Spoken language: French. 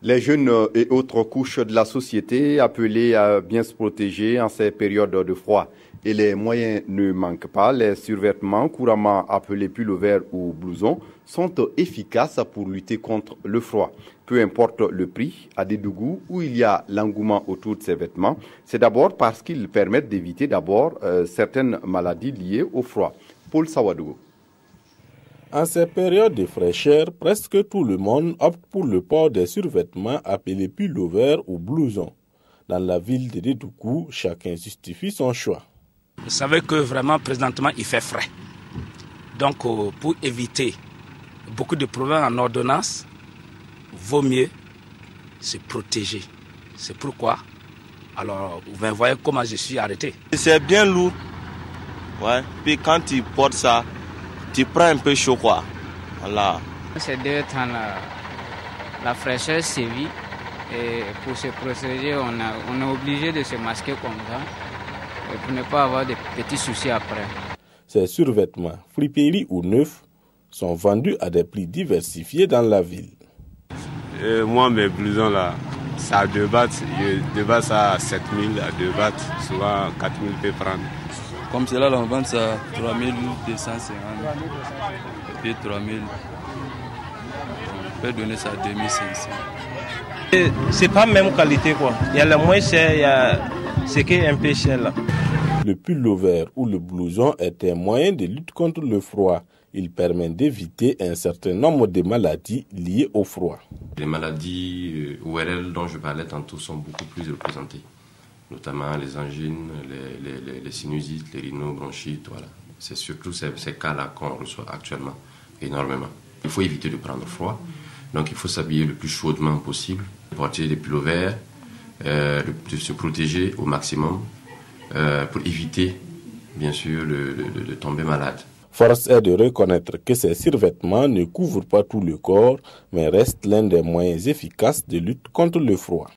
Les jeunes et autres couches de la société appelées à bien se protéger en ces périodes de froid. Et les moyens ne manquent pas. Les survêtements, couramment appelés pullover ou blousons, sont efficaces pour lutter contre le froid. Peu importe le prix, à des Dougou, où il y a l'engouement autour de ces vêtements, c'est d'abord parce qu'ils permettent d'éviter d'abord euh, certaines maladies liées au froid. Paul Sawadou. En ces périodes de fraîcheur, presque tout le monde opte pour le port des survêtements appelés pullover ou blousons. Dans la ville de Dédoukou, chacun justifie son choix. Vous savez que vraiment, présentement, il fait frais. Donc, euh, pour éviter beaucoup de problèmes en ordonnance, vaut mieux se protéger. C'est pourquoi, alors, vous voyez comment je suis arrêté. C'est bien lourd. Ouais. Puis quand tu portes ça, tu prends un peu chaud quoi. Voilà. Ces deux temps-là, la fraîcheur sévit et pour se protéger, on, a, on est obligé de se masquer comme ça pour ne pas avoir de petits soucis après. Ces survêtements, friperies ou neufs, sont vendus à des prix diversifiés dans la ville. moi, mes blousons là, ça a deux bahts. De bahts à 7000, à deux bahts, souvent 4000 peut prendre. Comme cela, on vend ça à 3250 et puis 3000. On peut donner ça à 2500. C'est pas même qualité quoi. Il y a le moins cher, il y a ce qui est un peu cher là. Le pullover ou le blouson est un moyen de lutte contre le froid. Il permet d'éviter un certain nombre de maladies liées au froid. Les maladies ORL dont je parlais tantôt sont beaucoup plus représentées notamment les angines, les, les, sinusites, les rhinobronchites. Voilà. C'est surtout ces, cas-là qu'on reçoit actuellement énormément. Il faut éviter de prendre froid, donc il faut s'habiller le plus chaudement possible, porter des pullovers, euh, de se protéger au maximum euh, pour éviter, bien sûr, de tomber malade. Force est de reconnaître que ces survêtements ne couvrent pas tout le corps, mais restent l'un des moyens efficaces de lutte contre le froid.